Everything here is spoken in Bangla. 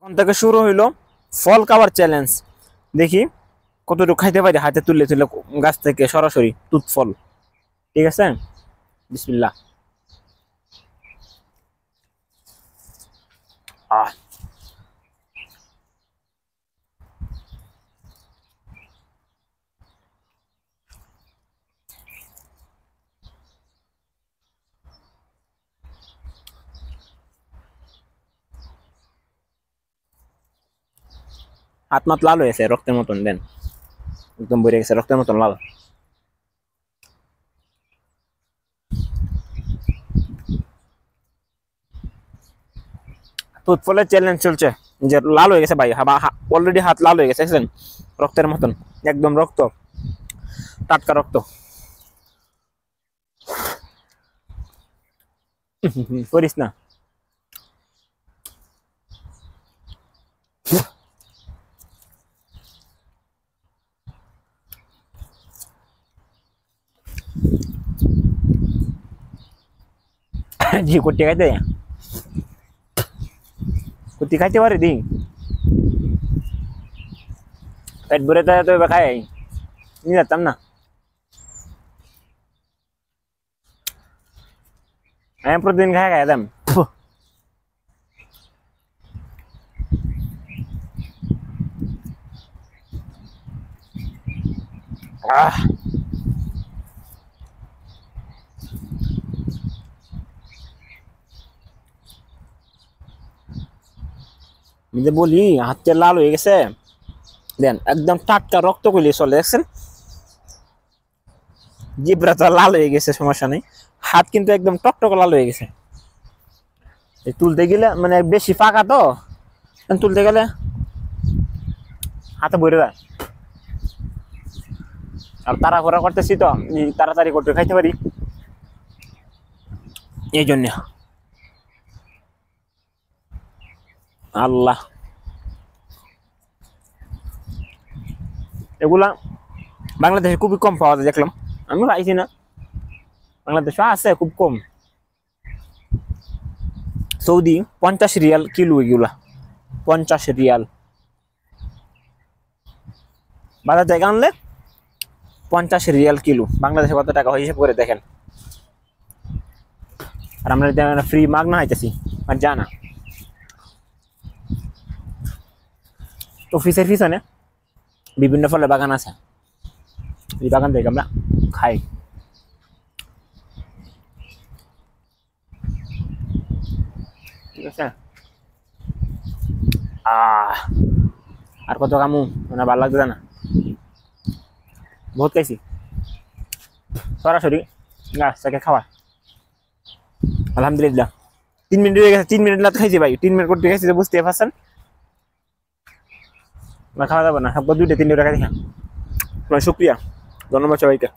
এখন থেকে শুরু হইল ফল খাওয়ার চ্যালেঞ্জ দেখি কতটুকু খাইতে পারি, হাতে তুলে তুলে গাছ থেকে সরাসরি তুত ফল ঠিক আছে? বিসমিল্লা আহ। হাত মাত লাল হয়েছে, রক্তের মতন, দেন। একদম ভরে গেছে, রক্তের মতন লাল। ফুটফলের চ্যালেঞ্জ চলছে। যে লাল হয়ে গেছে ভাই অলরেডি হাত লাল হয়ে গেছে, দেখছেন? রক্তের মতন, একদম রক্ত। টাটকা রক্ত। করিস না। জি কুটি খাইতে কুটি খাইতে পারে দি পেট ভরে তো তো খাই নিয়ে যেতাম না আমি প্রতিদিন খাই খাই দাম আহ যে বলি, হাতটা লাল হয়ে গেছে। দেন, একদম টাটকা রক্ত কইলে চলে, দেখছেন? জিব্রা লাল হয়ে গেছে, সমস্যা নেই। হাত কিন্তু একদম টকটক লাল হয়ে গেছে। এই তুলতে গেলে মানে বেশি ফাঁকা তো তুলতে গেলে হাতে ভরে যায়। আর তাড়াহুড়া করতেছি তো তাড়াতাড়ি করতে খাইতে পারি। এই জন্য। আল্লাহ। এগুলা বাংলাদেশে খুবই কম পাওয়া যায়, দেখলাম। আমি পাইছি না। বাংলাদেশে আছে, খুব কম। সৌদি, পঞ্চাশ রিয়াল কিলো এগুলা। পঞ্চাশ রিয়াল। বাজার জায়গা আনলে পঞ্চাশ রিয়াল কিলো। বাংলাদেশে কত টাকা হয়, হিসেব করে দেখেন। আর আমরা ফ্রি মাগ না হাইতেছি আর জানা। অফিসের পিছনে বিভিন্ন ফলের বাগান আছে। এই বাগান থেকে আমরা খাই। ঠিক আছে? আর কত কামু মানে ভালো লাগবে না? বহুত খাইছি। সরাসরি গাছ থেকে খাওয়া। আলহামদুলিল্লাহ। তিন মিনিট হয়ে গেছে, তিন মিনিট না খাইছি ভাই। তিন মিনিট করতে খাইছি বুঝতে পারছেন। না খাওয়া যাবে না। সব দুইটা তিনটে টাকা দেখা। শুক্রিয়া। ধন্যবাদ সবাইকে।